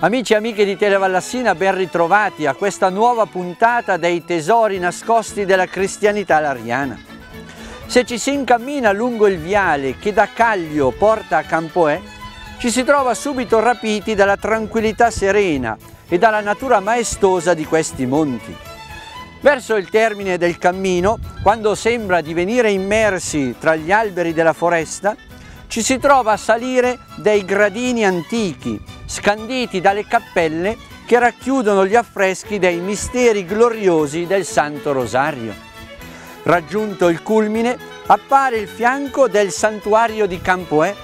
Amici e amiche di Televallassina, ben ritrovati a questa nuova puntata dei tesori nascosti della cristianità lariana. Se ci si incammina lungo il viale che da Caglio porta a Campoè, ci si trova subito rapiti dalla tranquillità serena e dalla natura maestosa di questi monti. Verso il termine del cammino, quando sembra di venire immersi tra gli alberi della foresta, ci si trova a salire dei gradini antichi, scanditi dalle cappelle che racchiudono gli affreschi dei misteri gloriosi del Santo Rosario. Raggiunto il culmine, appare il fianco del santuario di Campoè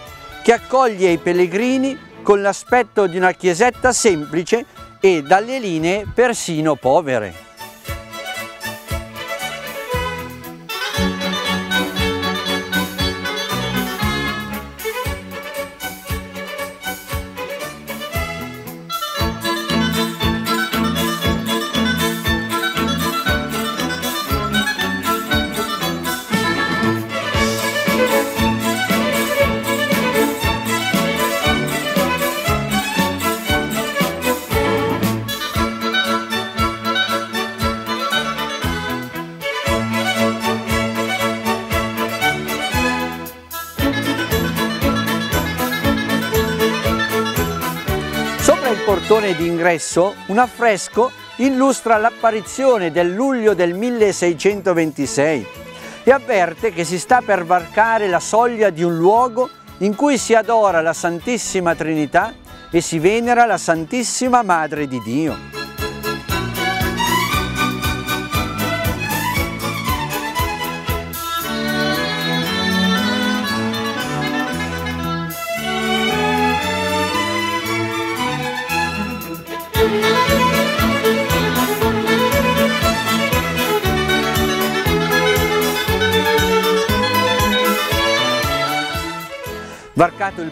che accoglie i pellegrini con l'aspetto di una chiesetta semplice e dalle linee persino povere. D'ingresso un affresco illustra l'apparizione del luglio del 1626 e avverte che si sta per varcare la soglia di un luogo in cui si adora la Santissima Trinità e si venera la Santissima Madre di Dio.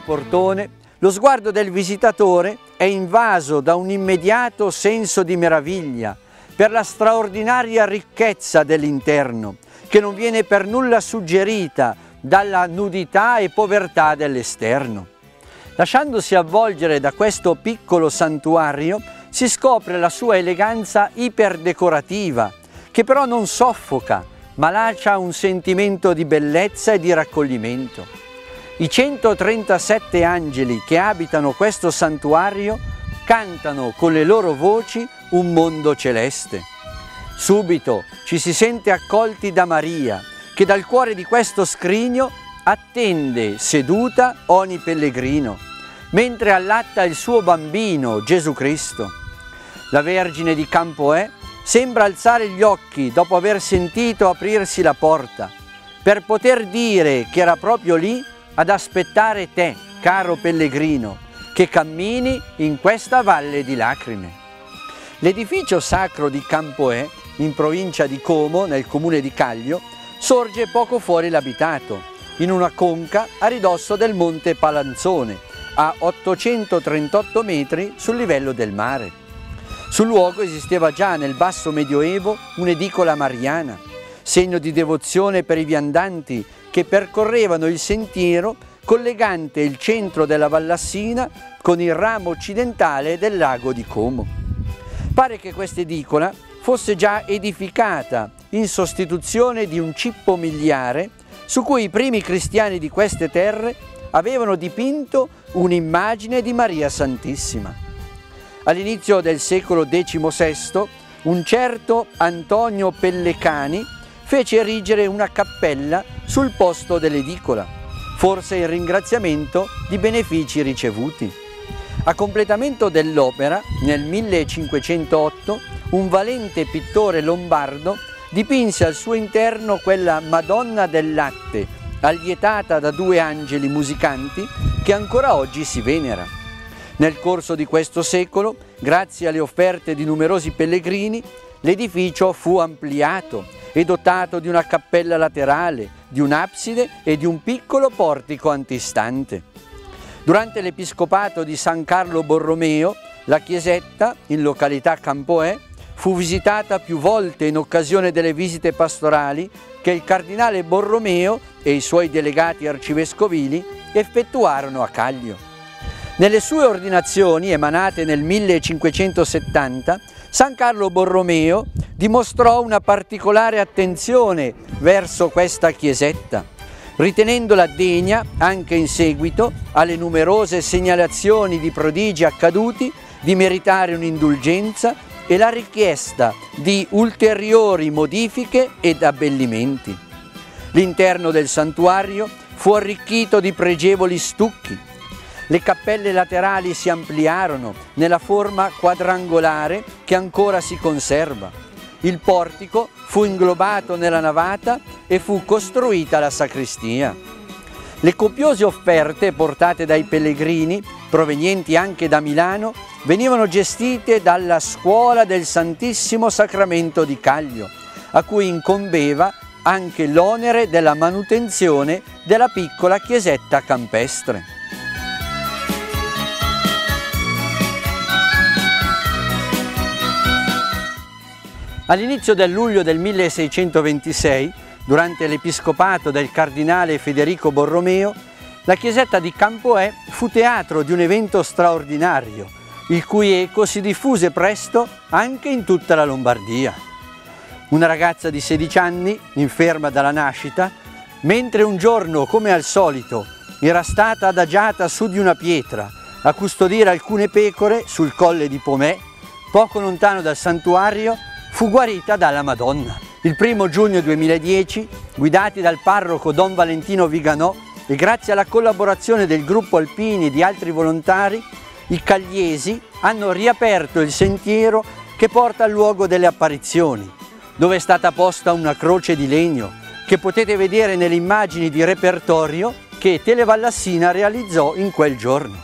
Il portone, lo sguardo del visitatore è invaso da un immediato senso di meraviglia per la straordinaria ricchezza dell'interno, che non viene per nulla suggerita dalla nudità e povertà dell'esterno. Lasciandosi avvolgere da questo piccolo santuario, si scopre la sua eleganza iperdecorativa, che però non soffoca, ma lascia un sentimento di bellezza e di raccoglimento. I 137 angeli che abitano questo santuario cantano con le loro voci un mondo celeste. Subito ci si sente accolti da Maria, che dal cuore di questo scrigno attende seduta ogni pellegrino, mentre allatta il suo bambino Gesù Cristo. La Vergine di Campoè sembra alzare gli occhi dopo aver sentito aprirsi la porta, per poter dire che era proprio lì ad aspettare te, caro pellegrino, che cammini in questa valle di lacrime. L'edificio sacro di Campoè, in provincia di Como, nel comune di Caglio, sorge poco fuori l'abitato, in una conca a ridosso del monte Palanzone, a 838 metri sul livello del mare. Sul luogo esisteva già nel basso medioevo un'edicola mariana, segno di devozione per i viandanti che percorrevano il sentiero collegante il centro della Vallassina con il ramo occidentale del lago di Como. Pare che questa edicola fosse già edificata in sostituzione di un cippo miliare su cui i primi cristiani di queste terre avevano dipinto un'immagine di Maria Santissima. All'inizio del secolo XVI un certo Antonio Pellecani fece erigere una cappella sul posto dell'edicola, forse in ringraziamento di benefici ricevuti. A completamento dell'opera, nel 1508, un valente pittore lombardo dipinse al suo interno quella Madonna del Latte, allietata da due angeli musicanti, che ancora oggi si venera. Nel corso di questo secolo, grazie alle offerte di numerosi pellegrini, l'edificio fu ampliato è dotato di una cappella laterale, di un'abside e di un piccolo portico antistante. Durante l'episcopato di San Carlo Borromeo, la chiesetta, in località Campoè, fu visitata più volte in occasione delle visite pastorali che il cardinale Borromeo e i suoi delegati arcivescovili effettuarono a Caglio. Nelle sue ordinazioni, emanate nel 1570, San Carlo Borromeo dimostrò una particolare attenzione verso questa chiesetta, ritenendola degna, anche in seguito alle numerose segnalazioni di prodigi accaduti, di meritare un'indulgenza e la richiesta di ulteriori modifiche ed abbellimenti. L'interno del santuario fu arricchito di pregevoli stucchi, le cappelle laterali si ampliarono nella forma quadrangolare che ancora si conserva. Il portico fu inglobato nella navata e fu costruita la sacrestia. Le copiose offerte portate dai pellegrini, provenienti anche da Milano, venivano gestite dalla scuola del Santissimo Sacramento di Caglio, a cui incombeva anche l'onere della manutenzione della piccola chiesetta campestre. All'inizio del luglio del 1626, durante l'episcopato del cardinale Federico Borromeo, la chiesetta di Campoè fu teatro di un evento straordinario, il cui eco si diffuse presto anche in tutta la Lombardia. Una ragazza di 16 anni, inferma dalla nascita, mentre un giorno, come al solito, era stata adagiata su di una pietra a custodire alcune pecore sul colle di Pomè, poco lontano dal santuario, fu guarita dalla Madonna. Il primo giugno 2010, guidati dal parroco Don Valentino Viganò e grazie alla collaborazione del gruppo Alpini e di altri volontari, i cagliesi hanno riaperto il sentiero che porta al luogo delle apparizioni, dove è stata posta una croce di legno che potete vedere nelle immagini di repertorio che Televallassina realizzò in quel giorno.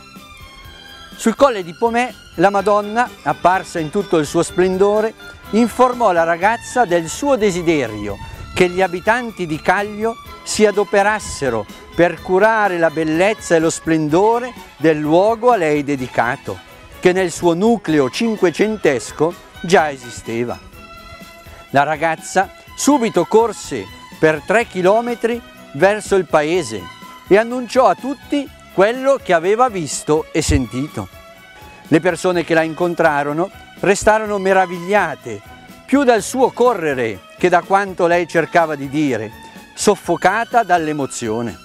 Sul colle di Pomè la Madonna, apparsa in tutto il suo splendore, informò la ragazza del suo desiderio che gli abitanti di Caglio si adoperassero per curare la bellezza e lo splendore del luogo a lei dedicato, che nel suo nucleo cinquecentesco già esisteva. La ragazza subito corse per tre chilometri verso il paese e annunciò a tutti quello che aveva visto e sentito. Le persone che la incontrarono restarono meravigliate, più dal suo correre che da quanto lei cercava di dire, soffocata dall'emozione.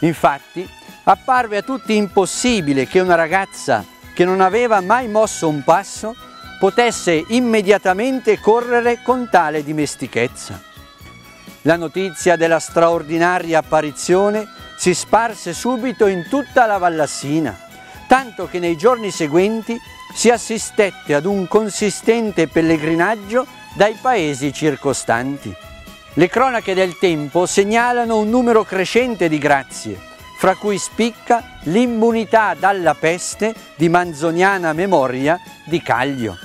Infatti, apparve a tutti impossibile che una ragazza che non aveva mai mosso un passo potesse immediatamente correre con tale dimestichezza. La notizia della straordinaria apparizione si sparse subito in tutta la Vallassina, tanto che nei giorni seguenti si assistette ad un consistente pellegrinaggio dai paesi circostanti. Le cronache del tempo segnalano un numero crescente di grazie, fra cui spicca l'immunità dalla peste di manzoniana memoria di Caglio.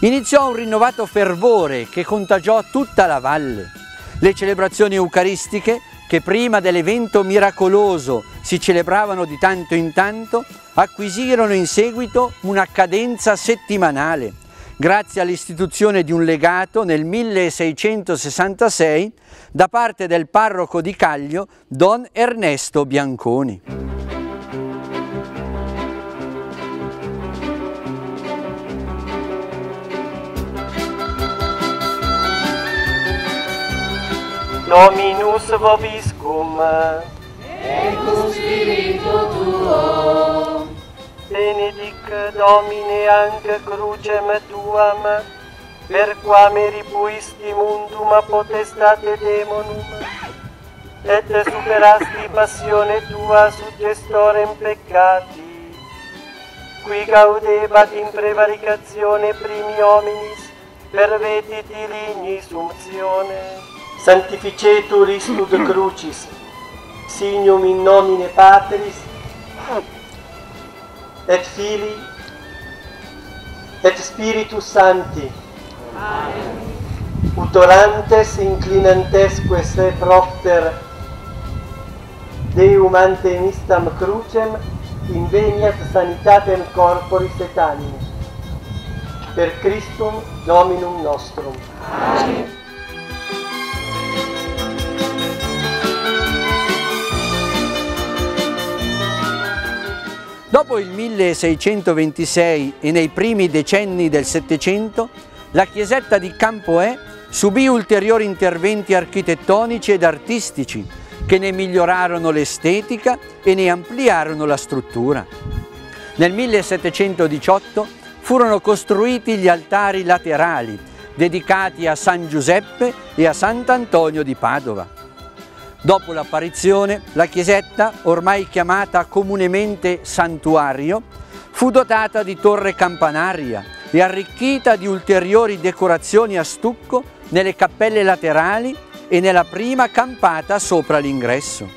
Iniziò un rinnovato fervore che contagiò tutta la valle. Le celebrazioni eucaristiche, che prima dell'evento miracoloso si celebravano di tanto in tanto, acquisirono in seguito una cadenza settimanale, grazie all'istituzione di un legato nel 1666 da parte del parroco di Caglio, Don Ernesto Bianconi. Dominus vobiscum. Et cum spiritu tuo benedic Domine anche crucem tuam, per quam ripuisti mundum a potestate demonum, et superasti passione tua suggestorem peccati, qui gaudebat in prevaricazione primi hominis, pervetiti ligni sumzione. Santificetur istud crucis, signum in nomine Patris, et Filii, et Spiritus Sancti. Amen. Utorantes inclinantesque se propter Deum ante mistam crucem inveniat sanitatem corporis et animi. Per Christum Dominum nostrum. Amen. Dopo il 1626 e nei primi decenni del Settecento, la chiesetta di Campoè subì ulteriori interventi architettonici ed artistici che ne migliorarono l'estetica e ne ampliarono la struttura. Nel 1718 furono costruiti gli altari laterali dedicati a San Giuseppe e a Sant'Antonio di Padova. Dopo l'apparizione, la chiesetta, ormai chiamata comunemente santuario, fu dotata di torre campanaria e arricchita di ulteriori decorazioni a stucco nelle cappelle laterali e nella prima campata sopra l'ingresso.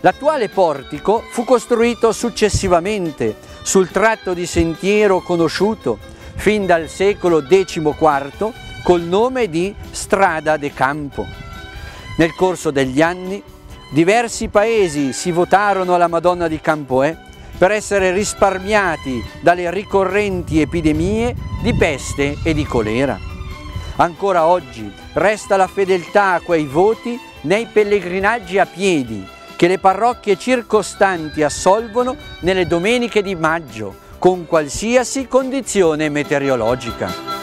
L'attuale portico fu costruito successivamente sul tratto di sentiero conosciuto fin dal secolo XIV col nome di Strada de Campo. Nel corso degli anni diversi paesi si votarono alla Madonna di Campoè per essere risparmiati dalle ricorrenti epidemie di peste e di colera. Ancora oggi resta la fedeltà a quei voti nei pellegrinaggi a piedi che le parrocchie circostanti assolvono nelle domeniche di maggio con qualsiasi condizione meteorologica.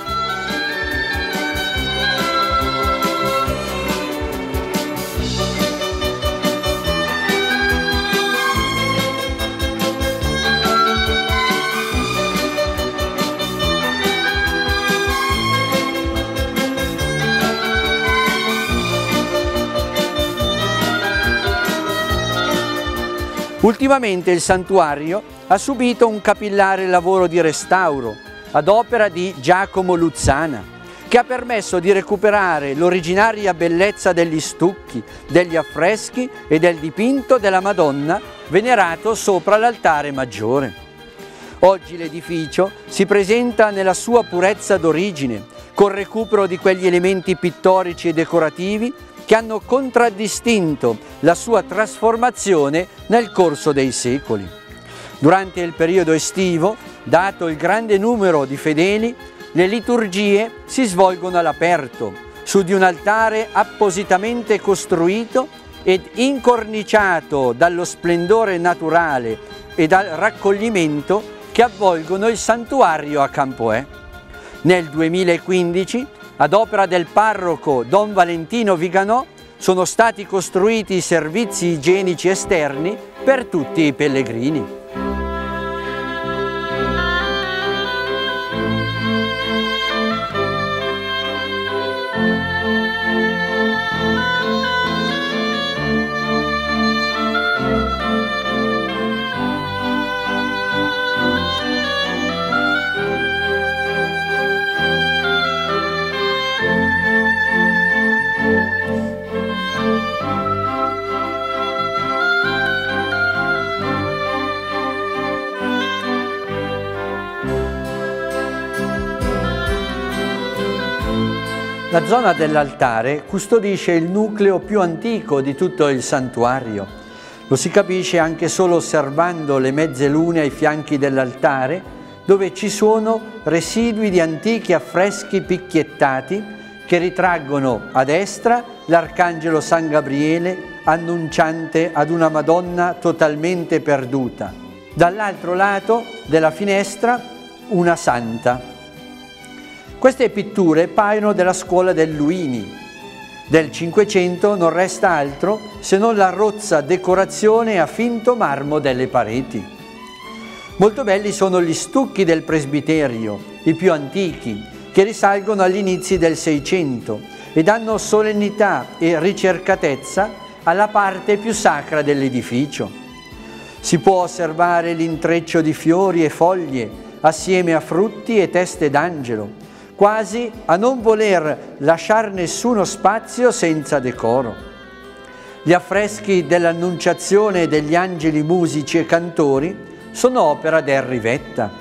Ultimamente il santuario ha subito un capillare lavoro di restauro ad opera di Giacomo Luzzana, che ha permesso di recuperare l'originaria bellezza degli stucchi, degli affreschi e del dipinto della Madonna venerato sopra l'altare maggiore. Oggi l'edificio si presenta nella sua purezza d'origine, col recupero di quegli elementi pittorici e decorativi che hanno contraddistinto la sua trasformazione nel corso dei secoli. Durante il periodo estivo, dato il grande numero di fedeli, le liturgie si svolgono all'aperto, su di un altare appositamente costruito ed incorniciato dallo splendore naturale e dal raccoglimento che avvolgono il santuario a Campoè. Nel 2015 ad opera del parroco Don Valentino Viganò sono stati costruiti i servizi igienici esterni per tutti i pellegrini. La zona dell'altare custodisce il nucleo più antico di tutto il santuario. Lo si capisce anche solo osservando le mezze lune ai fianchi dell'altare, dove ci sono residui di antichi affreschi picchiettati che ritraggono a destra l'arcangelo San Gabriele annunciante ad una Madonna totalmente perduta. Dall'altro lato della finestra una santa queste pitture paiono della scuola del Luini. Del Cinquecento non resta altro se non la rozza decorazione a finto marmo delle pareti. Molto belli sono gli stucchi del presbiterio, i più antichi, che risalgono agli inizi del Seicento e danno solennità e ricercatezza alla parte più sacra dell'edificio. Si può osservare l'intreccio di fiori e foglie assieme a frutti e teste d'angelo, quasi a non voler lasciare nessuno spazio senza decoro. Gli affreschi dell'Annunciazione degli angeli musici e cantori sono opera del Rivetta.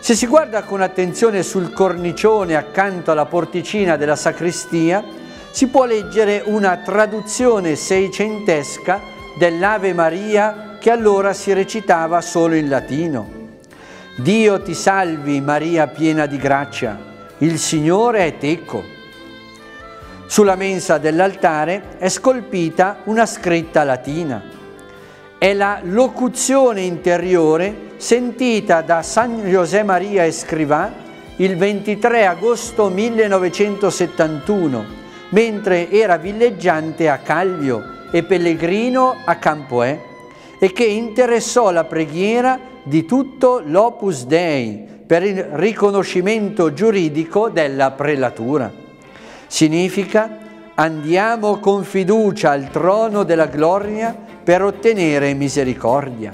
Se si guarda con attenzione sul cornicione accanto alla porticina della sacrestia, si può leggere una traduzione seicentesca dell'Ave Maria che allora si recitava solo in latino. Dio ti salvi Maria piena di grazia, il Signore è teco. Sulla mensa dell'altare è scolpita una scritta latina. è la locuzione interiore sentita da San José Maria Escrivà il 23 agosto 1971, mentre era villeggiante a Caglio e pellegrino a Campoè, e che interessò la preghiera di tutto l'Opus Dei per il riconoscimento giuridico della prelatura. Significa andiamo con fiducia al trono della gloria per ottenere misericordia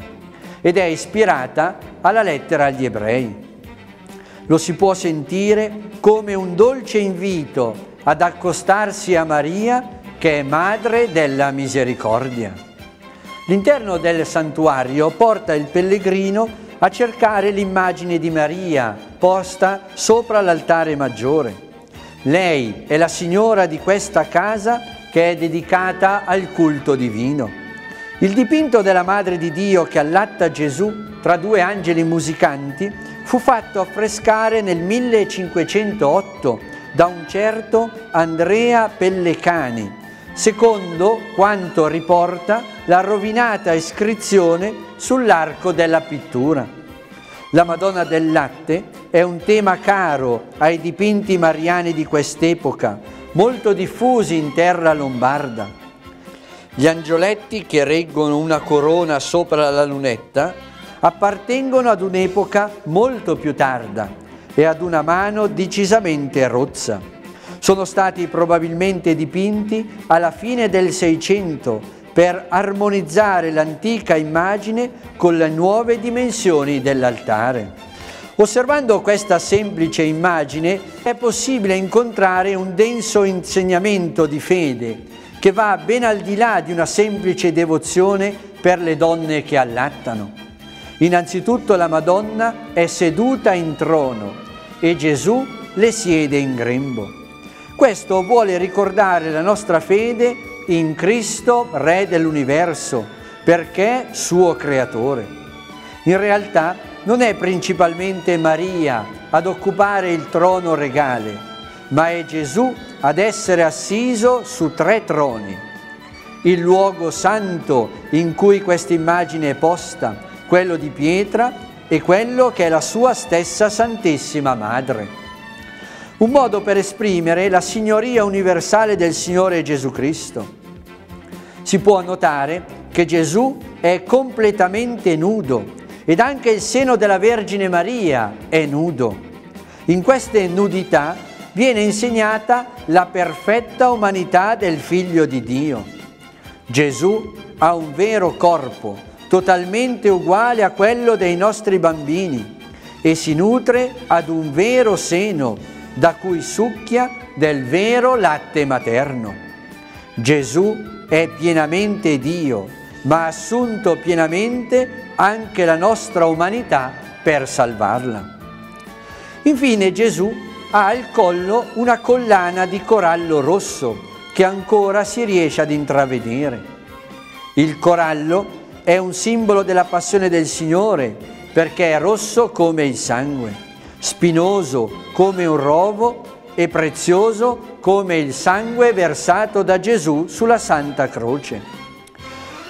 ed è ispirata alla lettera agli ebrei. Lo si può sentire come un dolce invito ad accostarsi a Maria che è madre della misericordia. L'interno del santuario porta il pellegrino a cercare l'immagine di Maria posta sopra l'altare maggiore. Lei è la signora di questa casa che è dedicata al culto divino. Il dipinto della Madre di Dio che allatta Gesù tra due angeli musicanti fu fatto affrescare nel 1508 da un certo Andrea Pellecani, secondo quanto riporta la rovinata iscrizione sull'arco della pittura. La Madonna del Latte è un tema caro ai dipinti mariani di quest'epoca, molto diffusi in terra lombarda. Gli angioletti che reggono una corona sopra la lunetta appartengono ad un'epoca molto più tarda e ad una mano decisamente rozza. Sono stati probabilmente dipinti alla fine del Seicento per armonizzare l'antica immagine con le nuove dimensioni dell'altare. Osservando questa semplice immagine è possibile incontrare un denso insegnamento di fede che va ben al di là di una semplice devozione per le donne che allattano. Innanzitutto la Madonna è seduta in trono e Gesù le siede in grembo. Questo vuole ricordare la nostra fede in Cristo, Re dell'universo, perché suo creatore. In realtà non è principalmente Maria ad occupare il trono regale, ma è Gesù ad essere assiso su tre troni. Il luogo santo in cui questa immagine è posta, quello di pietra e quello che è la sua stessa Santissima Madre. Un modo per esprimere la signoria universale del Signore Gesù Cristo. Si può notare che Gesù è completamente nudo ed anche il seno della Vergine Maria è nudo. In queste nudità viene insegnata la perfetta umanità del Figlio di Dio. Gesù ha un vero corpo, totalmente uguale a quello dei nostri bambini e si nutre ad un vero seno da cui succhia del vero latte materno. Gesù è pienamente Dio, ma ha assunto pienamente anche la nostra umanità per salvarla. Infine Gesù ha al collo una collana di corallo rosso che ancora si riesce ad intravedere. Il corallo è un simbolo della passione del Signore perché è rosso come il sangue, spinoso come un rovo e prezioso come il sangue versato da Gesù sulla Santa Croce.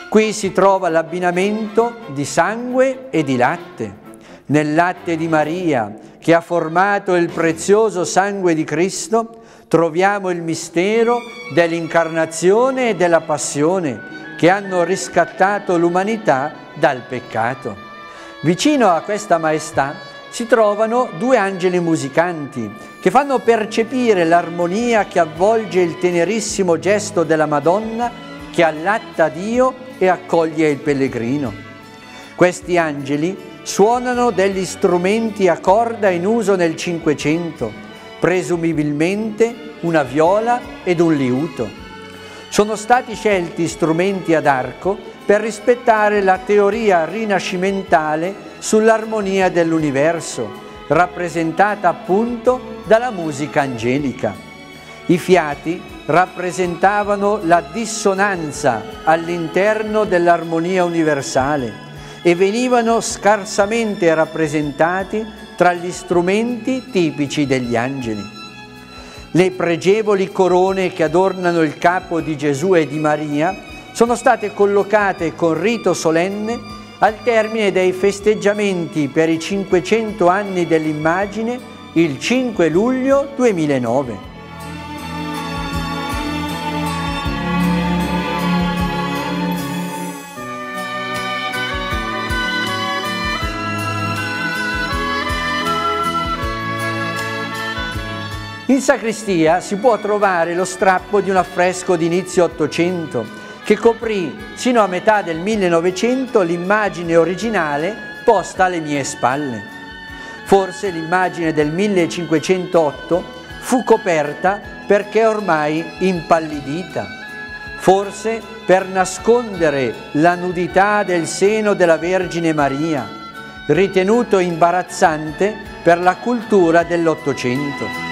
Qui si trova l'abbinamento di sangue e di latte. Nel latte di Maria, che ha formato il prezioso sangue di Cristo, troviamo il mistero dell'incarnazione e della passione che hanno riscattato l'umanità dal peccato. Vicino a questa maestà si trovano due angeli musicanti che fanno percepire l'armonia che avvolge il tenerissimo gesto della Madonna che allatta Dio e accoglie il pellegrino. Questi angeli suonano degli strumenti a corda in uso nel Cinquecento, presumibilmente una viola ed un liuto. Sono stati scelti strumenti ad arco per rispettare la teoria rinascimentale sull'armonia dell'universo, rappresentata appunto dalla musica angelica. I fiati rappresentavano la dissonanza all'interno dell'armonia universale e venivano scarsamente rappresentati tra gli strumenti tipici degli angeli. Le pregevoli corone che adornano il capo di Gesù e di Maria sono state collocate con rito solenne al termine dei festeggiamenti per i 500 anni dell'immagine il 5 luglio 2009. In sacrestia si può trovare lo strappo di un affresco di inizio Ottocento che coprì sino a metà del 1900 l'immagine originale posta alle mie spalle. Forse l'immagine del 1508 fu coperta perché ormai impallidita. Forse per nascondere la nudità del seno della Vergine Maria, ritenuto imbarazzante per la cultura dell'Ottocento.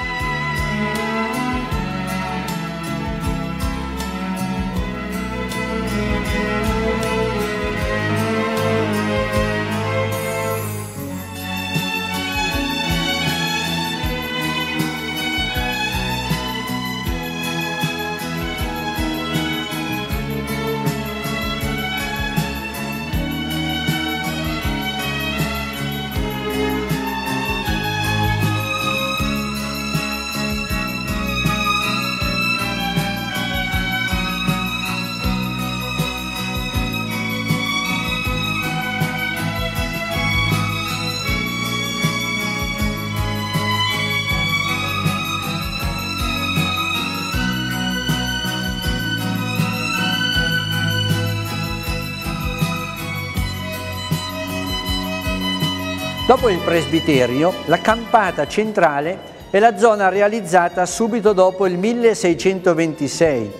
Dopo il presbiterio, la campata centrale è la zona realizzata subito dopo il 1626,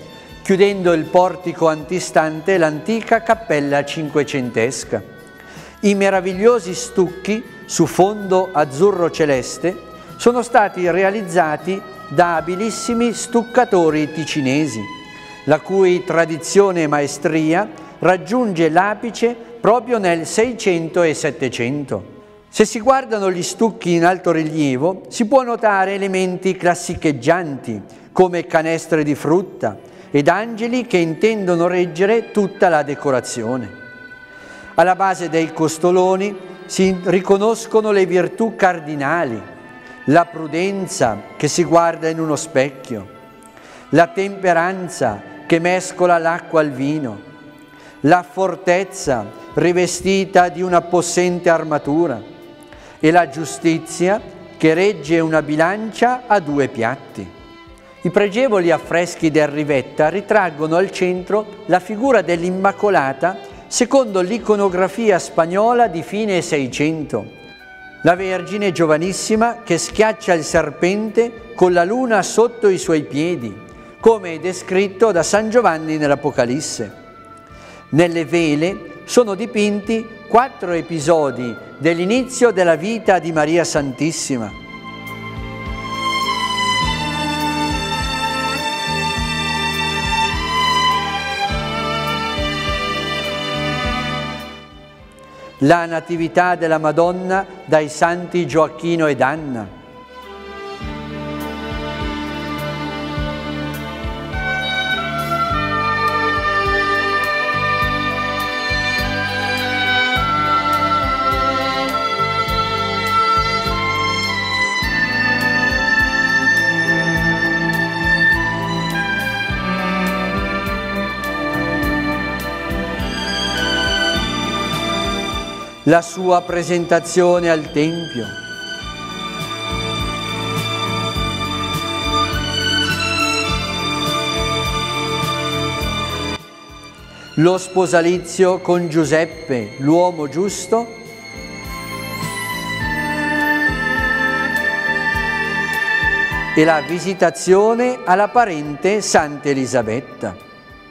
chiudendo il portico antistante l'antica cappella cinquecentesca. I meravigliosi stucchi su fondo azzurro celeste sono stati realizzati da abilissimi stuccatori ticinesi, la cui tradizione e maestria raggiunge l'apice proprio nel 600 e 700. Se si guardano gli stucchi in alto rilievo, si può notare elementi classicheggianti, come canestre di frutta ed angeli che intendono reggere tutta la decorazione. Alla base dei costoloni si riconoscono le virtù cardinali, la prudenza che si guarda in uno specchio, la temperanza che mescola l'acqua al vino, la fortezza rivestita di una possente armatura, e la giustizia che regge una bilancia a due piatti. I pregevoli affreschi del Rivetta ritraggono al centro la figura dell'Immacolata secondo l'iconografia spagnola di fine Seicento. La Vergine giovanissima che schiaccia il serpente con la luna sotto i suoi piedi, come è descritto da San Giovanni nell'Apocalisse. Nelle vele sono dipinti quattro episodi dell'inizio della vita di Maria Santissima. La Natività della Madonna dai santi Gioacchino ed Anna la sua presentazione al Tempio. Lo sposalizio con Giuseppe, l'uomo giusto, e la visitazione alla parente Santa Elisabetta.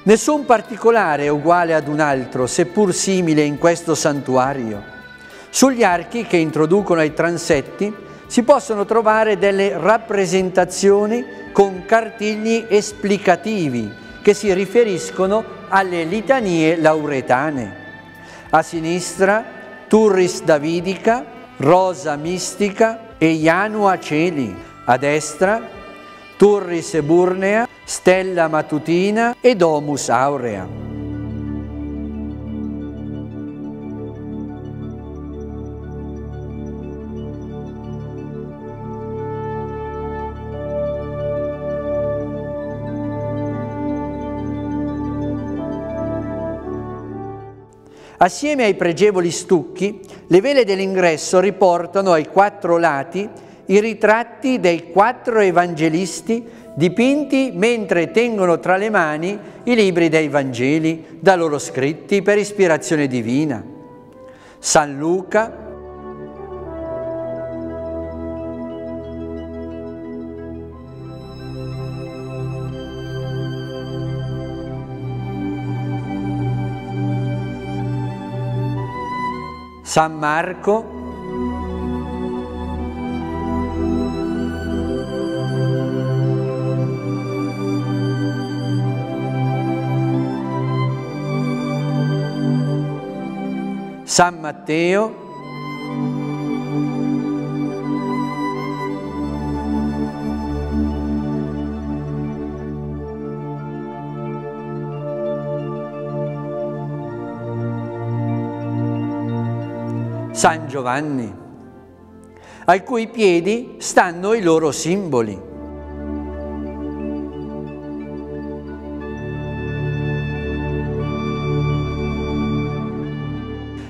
Nessun particolare è uguale ad un altro, seppur simile in questo santuario. Sugli archi che introducono i transetti si possono trovare delle rappresentazioni con cartigli esplicativi che si riferiscono alle litanie lauretane. A sinistra Turris Davidica, Rosa Mistica e Ianua Celi. A destra Turri Burnea, Stella Matutina e Domus Aurea. Assieme ai pregevoli stucchi, le vele dell'ingresso riportano ai quattro lati i ritratti dei quattro evangelisti dipinti mentre tengono tra le mani i libri dei Vangeli da loro scritti per ispirazione divina. San Luca, San Marco, San Matteo, San Giovanni, ai cui piedi stanno i loro simboli.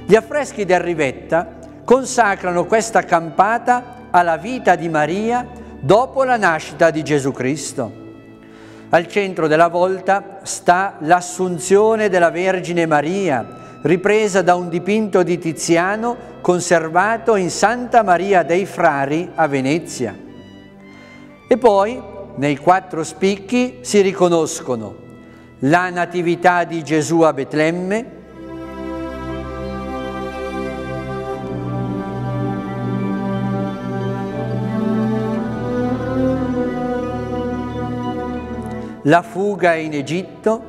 Gli affreschi del Rivetta consacrano questa campata alla vita di Maria dopo la nascita di Gesù Cristo. Al centro della volta sta l'Assunzione della Vergine Maria, ripresa da un dipinto di Tiziano conservato in Santa Maria dei Frari a Venezia. E poi nei quattro spicchi si riconoscono la Natività di Gesù a Betlemme, la fuga in Egitto,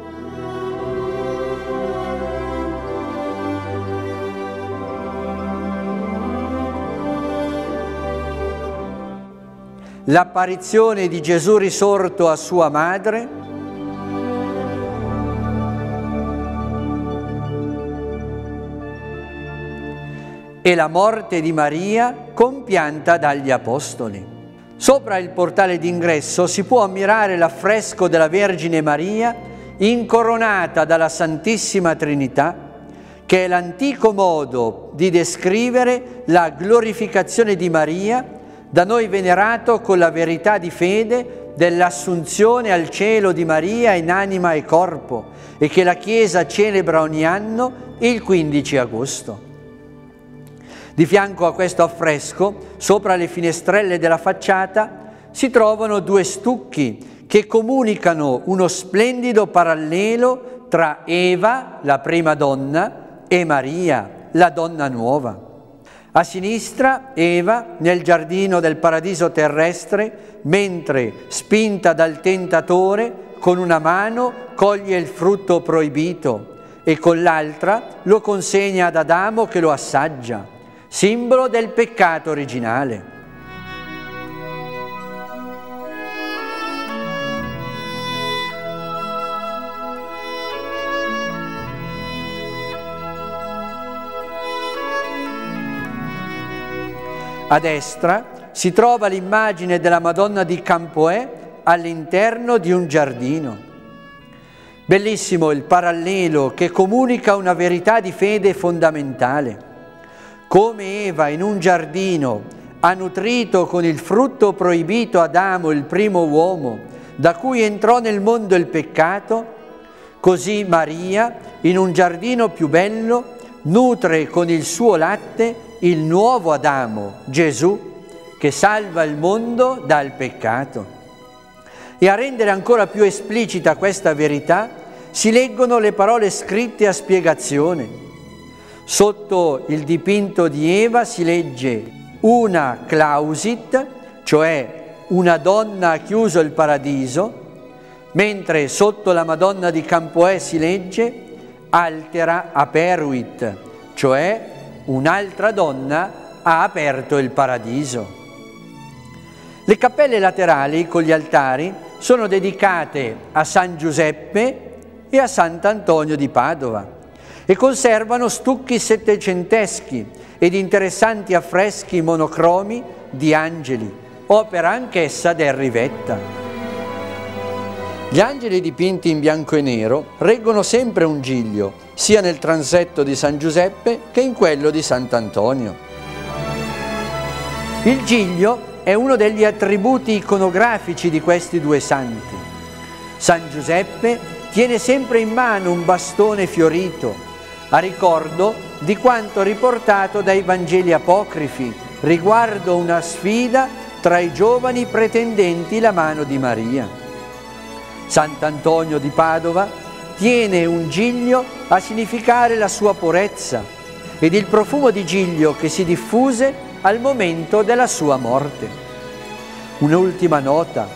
l'apparizione di Gesù risorto a sua madre, e la morte di Maria compianta dagli Apostoli. Sopra il portale d'ingresso si può ammirare l'affresco della Vergine Maria incoronata dalla Santissima Trinità, che è l'antico modo di descrivere la glorificazione di Maria da noi venerato con la verità di fede dell'assunzione al cielo di Maria in anima e corpo e che la Chiesa celebra ogni anno il 15 agosto. Di fianco a questo affresco, sopra le finestrelle della facciata, si trovano due stucchi che comunicano uno splendido parallelo tra Eva, la prima donna, e Maria, la donna nuova. A sinistra Eva nel giardino del paradiso terrestre, mentre spinta dal tentatore, con una mano coglie il frutto proibito e con l'altra lo consegna ad Adamo che lo assaggia, simbolo del peccato originale. A destra si trova l'immagine della Madonna di Campoè all'interno di un giardino. Bellissimo il parallelo che comunica una verità di fede fondamentale. Come Eva in un giardino ha nutrito con il frutto proibito Adamo, il primo uomo, da cui entrò nel mondo il peccato, così Maria, in un giardino più bello, nutre con il suo latte il nuovo Adamo, Gesù, che salva il mondo dal peccato. E a rendere ancora più esplicita questa verità si leggono le parole scritte a spiegazione. Sotto il dipinto di Eva si legge una clausit, cioè una donna ha chiuso il paradiso, mentre sotto la Madonna di Campoè si legge altera aperuit, cioè un'altra donna ha aperto il paradiso. Le cappelle laterali con gli altari sono dedicate a San Giuseppe e a Sant'Antonio di Padova e conservano stucchi settecenteschi ed interessanti affreschi monocromi di angeli, opera anch'essa del Rivetta. Gli angeli dipinti in bianco e nero reggono sempre un giglio, sia nel transetto di San Giuseppe che in quello di Sant'Antonio. Il giglio è uno degli attributi iconografici di questi due santi. San Giuseppe tiene sempre in mano un bastone fiorito, a ricordo di quanto riportato dai Vangeli apocrifi riguardo una sfida tra i giovani pretendenti la mano di Maria. Sant'Antonio di Padova tiene un giglio a significare la sua purezza ed il profumo di giglio che si diffuse al momento della sua morte. Un'ultima nota.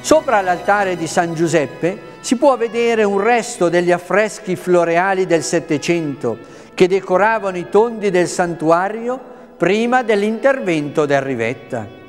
Sopra l'altare di San Giuseppe si può vedere un resto degli affreschi floreali del Settecento che decoravano i tondi del santuario prima dell'intervento del Rivetta.